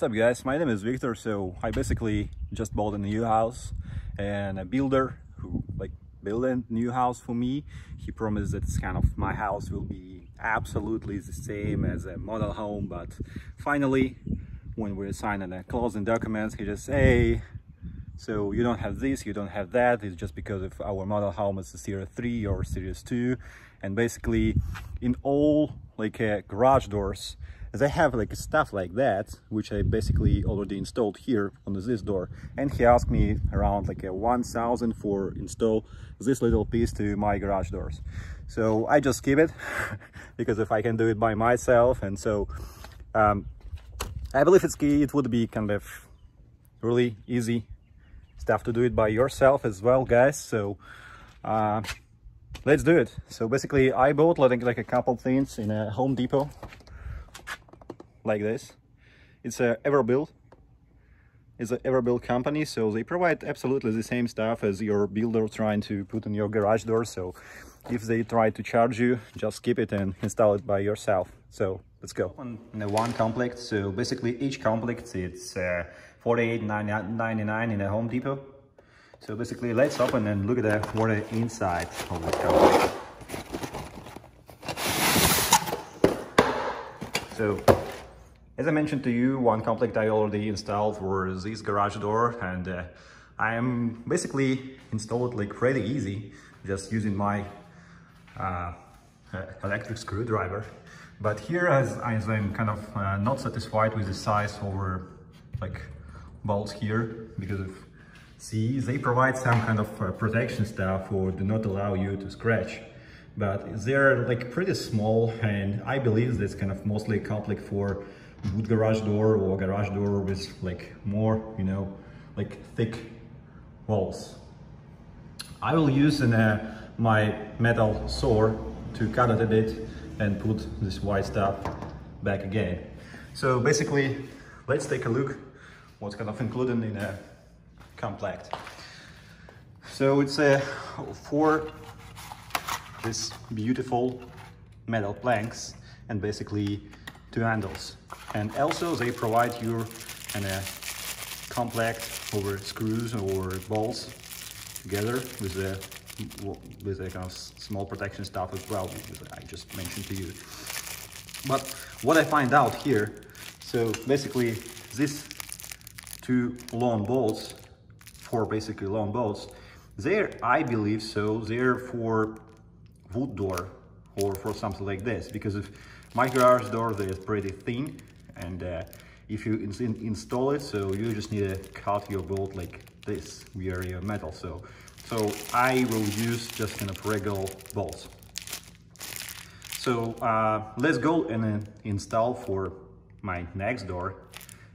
What's up guys, my name is Victor, so I basically just bought a new house and a builder who like built a new house for me, he promised that it's kind of my house will be absolutely the same as a model home, but finally when we're signing the closing documents, he just hey, so you don't have this, you don't have that, it's just because of our model is a Series 3 or Series 2 and basically in all like uh, garage doors they have like stuff like that which I basically already installed here on this door. And he asked me around like a 1000 for install this little piece to my garage doors. So I just keep it because if I can do it by myself. And so um, I believe it's key. it would be kind of really easy stuff to do it by yourself as well guys so uh, let's do it so basically I bought like, like a couple things in a Home Depot like this. It's a Everbilt. It's an Everbilt company, so they provide absolutely the same stuff as your builder trying to put in your garage door. So if they try to charge you, just skip it and install it by yourself. So let's go. On the one complex, so basically each complex it's uh, 48.99 in a Home Depot. So basically let's open and look at the, the inside of the complex. So as I mentioned to you, one complex I already installed for this garage door and uh, I am basically installed like pretty easy, just using my uh, electric screwdriver. But here as, as I'm kind of uh, not satisfied with the size over like bolts here because of see they provide some kind of uh, protection stuff or do not allow you to scratch but they're like pretty small and I believe that's kind of mostly complex for wood garage door or garage door with like more, you know, like thick walls. I will use in, uh, my metal saw to cut it a bit and put this white stuff back again. So basically, let's take a look what's kind of included in a complex. So it's a uh, four this beautiful metal planks and basically two handles. And also they provide you an, a complex over screws or bolts together with a with a kind of small protection stuff as well, which I just mentioned to you. But what I find out here, so basically these two long bolts, four basically long bolts, they're, I believe so, they're for wood door or for something like this, because if my garage door is pretty thin and uh, if you in install it, so you just need to cut your bolt like this via your metal. So, so I will use just kind of regular bolts. So uh, let's go and uh, install for my next door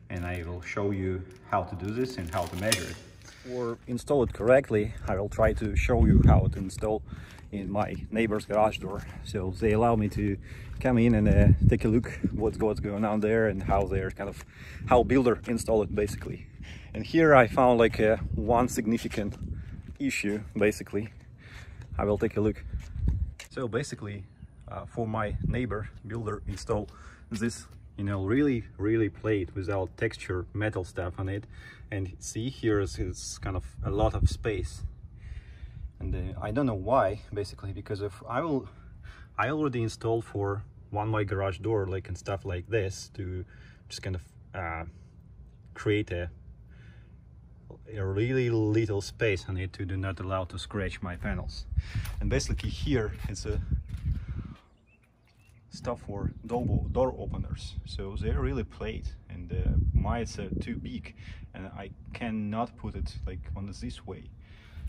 and I will show you how to do this and how to measure it. Or install it correctly, I will try to show you how to install in my neighbor's garage door. So they allow me to come in and uh, take a look what's, what's going on there and how they're kind of, how builder install it basically. And here I found like uh, one significant issue basically. I will take a look. So basically uh, for my neighbor builder install this you know really really plate without texture metal stuff on it. And see here is, is kind of a lot of space. And uh, I don't know why basically because if I will I already installed for one my garage door like and stuff like this to just kind of uh, create a a really little space on it to do not allow to scratch my panels. And basically here it's a stuff for door, door openers so they're really plate and uh, mine is uh, too big and I cannot put it like on this way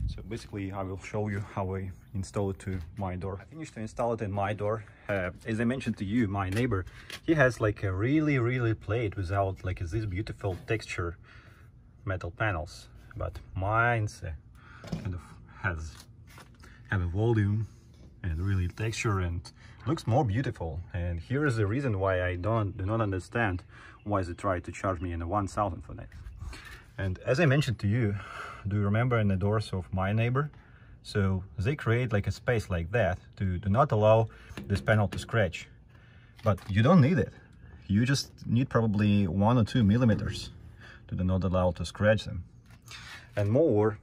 so basically I will show you how I install it to my door. I finished to install it in my door. Uh, as I mentioned to you, my neighbor, he has like a really, really plate without like this beautiful texture metal panels. But mine's uh, kind of has have a volume and really texture and looks more beautiful. And here is the reason why I don't do not understand why they try to charge me in a 1000 for that. And as I mentioned to you, do you remember in the doors of my neighbor? So they create like a space like that to do not allow this panel to scratch. But you don't need it. you just need probably one or two millimeters to do not allow to scratch them. And more,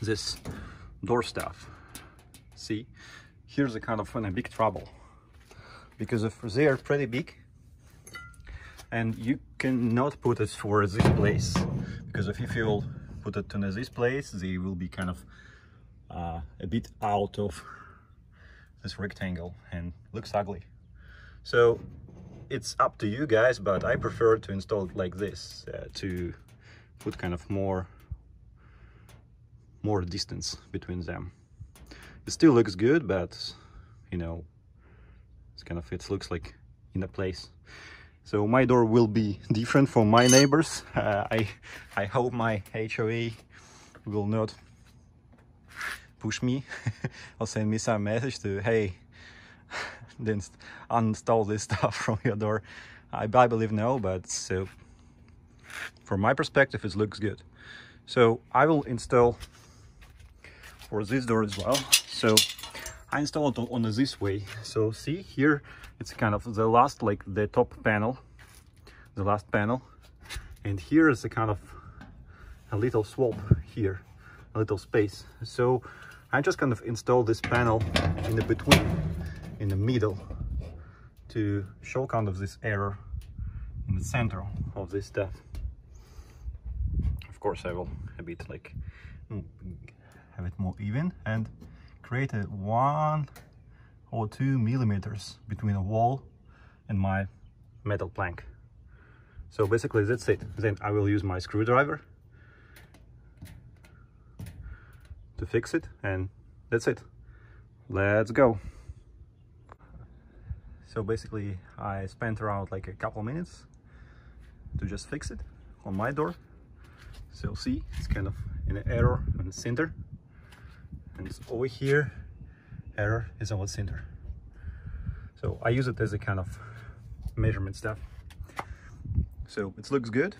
this door stuff. See, here's a kind of a big trouble. Because if they are pretty big and you cannot put it for this place. Because if you will put it in this place they will be kind of uh, a bit out of this rectangle and looks ugly. So it's up to you guys but I prefer to install it like this uh, to put kind of more more distance between them it still looks good but you know it's kind of it looks like in a place. So my door will be different from my neighbors. Uh, I I hope my HOA will not push me or send me some message to hey then uninstall this stuff from your door. I, I believe no but so from my perspective it looks good. So I will install for this door as well so I installed on this way. So see here, it's kind of the last, like the top panel, the last panel. And here is a kind of a little swap here, a little space. So I just kind of install this panel in the between, in the middle, to show kind of this error in the center of this stuff. Of course, I will a bit like mm, have it more even and created one or two millimeters between a wall and my metal plank. So basically that's it. Then I will use my screwdriver to fix it and that's it. Let's go. So basically I spent around like a couple minutes to just fix it on my door. So see, it's kind of in an error in the center and over here error is on the center. So I use it as a kind of measurement stuff so it looks good.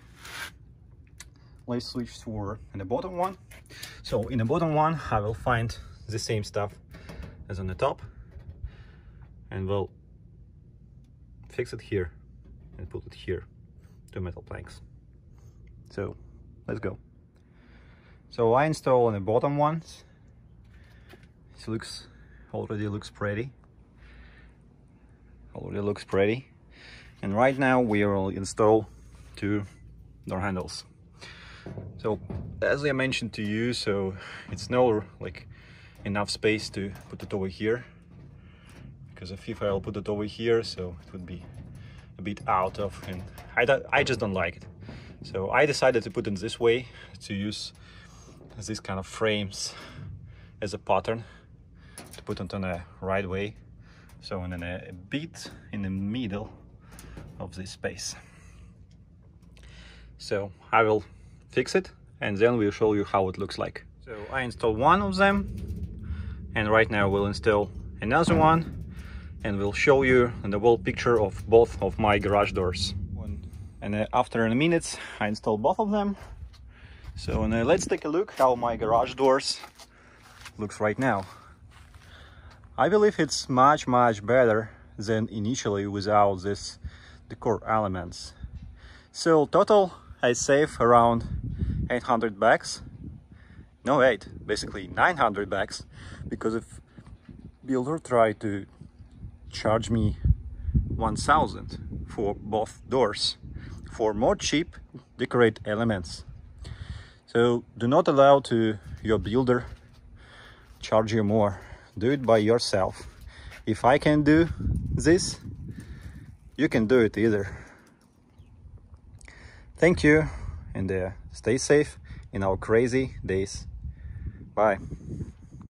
Let's switch for in the bottom one. So in the bottom one I will find the same stuff as on the top. And we'll fix it here and put it here to metal planks. So let's go. So I install on the bottom ones it looks already looks pretty. Already looks pretty. And right now we will install two door handles. So as I mentioned to you so it's no like enough space to put it over here. Because if I'll put it over here so it would be a bit out of and I, I just don't like it. So I decided to put it this way to use these kind of frames as a pattern to put it on the right way. So in a bit in the middle of this space. So I will fix it and then we'll show you how it looks like. So I installed one of them and right now we'll install another one and we'll show you the whole picture of both of my garage doors. And uh, after a minute I installed both of them. So uh, let's take a look how my garage doors looks right now I believe it's much much better than initially without this decor elements. So total I save around 800 bucks. No wait, basically 900 bucks because if builder tried to charge me 1000 for both doors for more cheap decorate elements. So do not allow to your builder charge you more do it by yourself. If I can do this you can do it either. Thank you and uh, stay safe in our crazy days. Bye